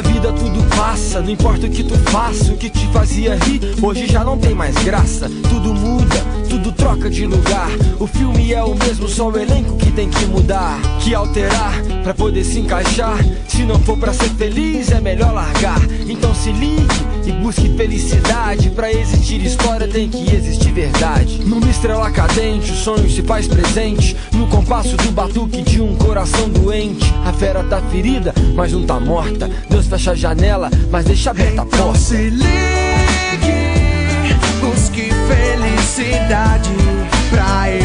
na vida tudo passa, não importa o que tu faça, o que te fazia rir, hoje já não tem mais graça, tudo muda tudo troca de lugar. O filme é o mesmo, só o elenco que tem que mudar, que alterar pra poder se encaixar. Se não for pra ser feliz, é melhor largar. Então se ligue e busque felicidade. Pra existir história tem que existir verdade. Numa estrela cadente, o sonho se faz presente. No compasso do batuque de um coração doente. A fera tá ferida, mas não tá morta. Deus fecha a janela, mas deixa aberta a Então porta. se ligue, felicidade. Pra existir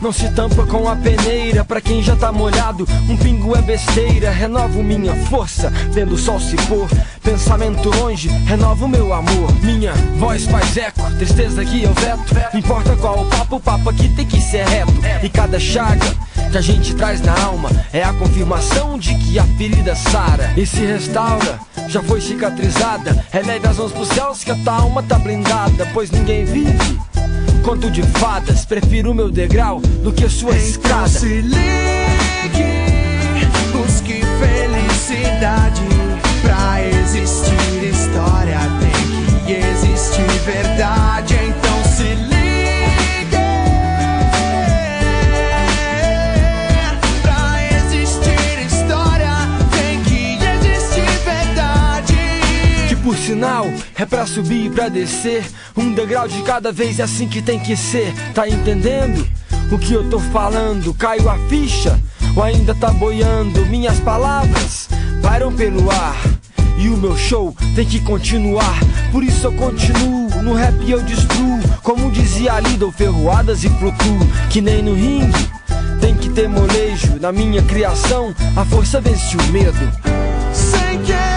não se tampa com a peneira. Pra quem já tá molhado, um pingo é besteira. Renovo minha força, vendo o sol se pôr. Pensamento longe, renovo meu amor. Minha voz faz eco, tristeza que eu veto. Não importa qual o papo, o papo aqui tem que ser reto. E cada chaga que a gente traz na alma é a confirmação de que a ferida sara e se restaura. Já foi cicatrizada, eleve as mãos pros céus que a tua alma tá blindada, pois ninguém vive. Conto de fadas, prefiro meu degrau do que sua Então escada. se ligue, busque felicidade. Pra existir por sinal é pra subir e pra descer. Um degrau de cada vez é assim que tem que ser. Tá entendendo o que eu tô falando? Caiu a ficha ou ainda tá boiando? Minhas palavras param pelo ar. E o meu show tem que continuar. Por isso eu continuo. No rap eu destruo. Como dizia Lidl, ferroadas e flutuo. Que nem no ringue. Tem que ter molejo. Na minha criação, a força vence o medo. Sem querer